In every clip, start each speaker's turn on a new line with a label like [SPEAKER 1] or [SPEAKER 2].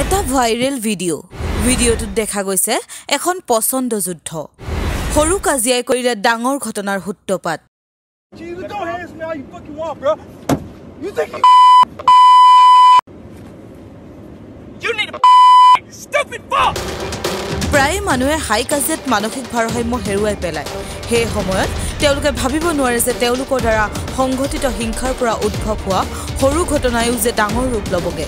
[SPEAKER 1] এটা viral video ভিডিঅ'টোত দেখা গৈছে এখন পচন্দ যুদ্ধ। সৰু কাজিয়াই কৰিলে ডাঙৰ ঘটনাৰ সূত্ৰপাত! প্ৰায়ে মানুহে হাই কাজিয়াত মানসিক ভাৰসাম্য হেৰুৱাই পেলায়। সেই সময়ত তেওঁলোকে ভাবিব নোৱাৰে যে তেওঁলোকৰ দ্বাৰা সংঘটিত হিংসাৰ পৰা উদ্ভৱ হোৱা সৰু ঘটনায়ো যে ডাঙৰ ৰূপ ল'বগে।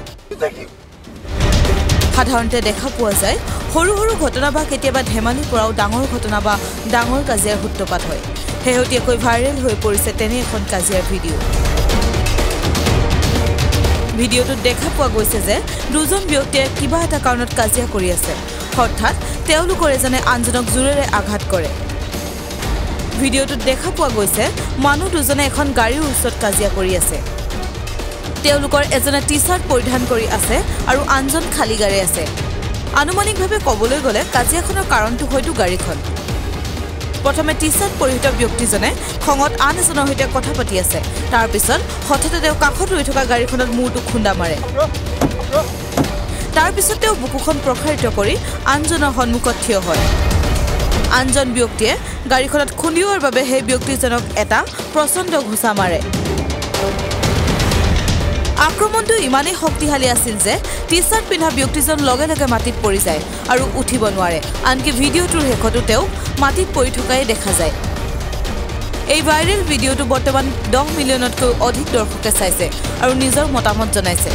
[SPEAKER 1] সাধাৰণতে দেখা পোৱা যায়। সৰু সৰু ঘটনা বা কেতিয়াবা ধেমালিৰ পৰাও ডাঙৰ ঘটনা বা ডাঙৰ কাজিয়াৰ সূত্ৰপাত হয়। শেহতীয়াকৈ ভাইৰেল হৈ পৰিছে তেনে এখন কাজিয়াৰ ভিডিঅ' ভিডিঅ'টোত দেখা পোৱা গৈছে যে দুজন ব্যক্তিয়ে কিবা এটা কাৰণত কাজিয়া কৰি আছে। অৰ্থাৎ তেওঁলোকৰ এজনে আনজনক জোৰেৰে আঘাত কৰে। ভিডিঅ'টোত দেখা পোৱা গৈছে মানুহ দুজনে এখন গাড়ীৰ ওচৰত কাজিয়া কৰি আছে। তেওঁলোকৰ এজনে টি চাৰ্ট পৰিধান কৰি আছে আৰু আনজন খালী গাড়ী আছে। আনুমানিকভাৱে ক'বলৈ গ'লে কাজিয়াখনৰ কাৰণটো হয়তো গাড়ীখন। প্ৰথমে টি চাৰ্ট পৰিহিত ব্যক্তিজনে খঙত আন এজনৰ সৈতে কথা পাতি আছে। তাৰপিছত হঠাতে তেওঁ কাষত ৰৈ থকা গাড়ীখনত মূৰটো খুন্দা মাৰে। তাৰপিছত তেওঁ বুকুখন প্ৰসাৰিত কৰি আনজনৰ সন্মুখত থিয় হয়। আনজন ব্যক্তিয়ে গাড়ীখনত খুন্দিওৱাৰ বাবে সেই ব্যক্তিজনক এটা প্ৰচণ্ড ঘোচা মাৰে। আক্ৰমণটো ইমানেই শক্তিশালী আছিল যে টি চাৰ্ট পিন্ধা ব্যক্তিজন লগে লগে মাটিত পৰি যায় আৰু উঠিব নোৱাৰে। আনকি ভিডিঅ'টোৰ শেষতো তেওঁক মাটিত পৰি থকাই দেখা যায়। এই ভাইৰেল ভিডিঅ'টো বৰ্তমান দহ মিলিয়নতকৈ অধিক দৰ্শকে চাইছে আৰু নিজৰ মতামত জনাইছে।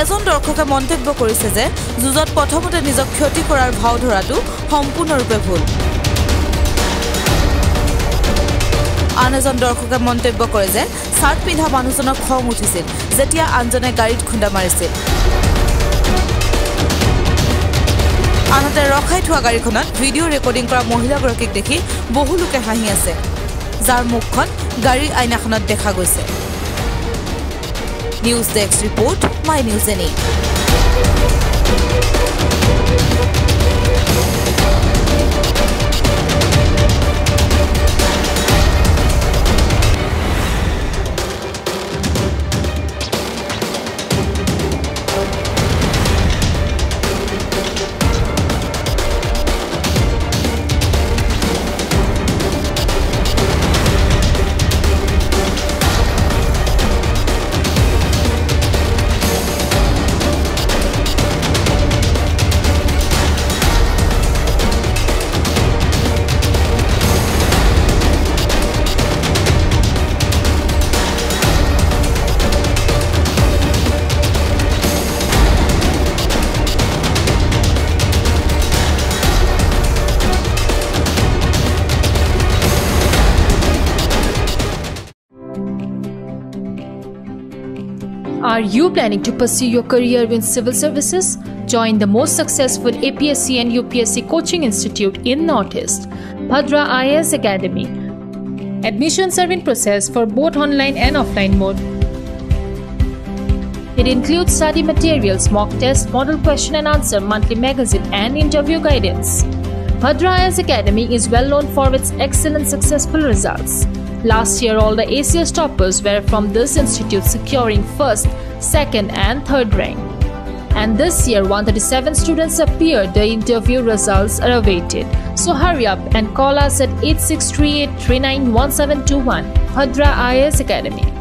[SPEAKER 1] এজন দৰ্শকে মন্তব্য কৰিছে যে যুঁজত প্ৰথমতে নিজক ক্ষতি কৰাৰ ভাও ধৰাটো সম্পূৰ্ণৰূপে ভুল। এজন দৰ্শকে মন্তব্য কৰে যে চাৰ্ট পিন্ধা মানুহজনৰ খং উঠিছিল যেতিয়া আনজনে গাড়ীত খুন্দা মাৰিছিল। আনহাতে ৰখাই থোৱা গাড়ীখনত ভিডিঅ' ৰেকৰ্ডিং কৰা মহিলাগৰাকীক দেখি বহু লোকে হাঁহি আছে যাৰ মুখখন গাড়ীৰ আইনাখনত দেখা গৈছে। News desk report my news any.
[SPEAKER 2] Are you planning to pursue your career in civil services? Join the most successful APSC and UPSC coaching institute in Northeast, Bhadra IAS Academy. Admissions are in process for both online and offline mode. It includes study materials, mock test, model question and answer, monthly magazine, and interview guidance. Bhadra IAS Academy is well known for its excellent successful results. Last year, all the ACS toppers were from this institute, securing first, second, and third rank. And this year, 137 students appeared. The interview results are awaited. So hurry up and call us at 8638 391721. Bhadra IAS Academy.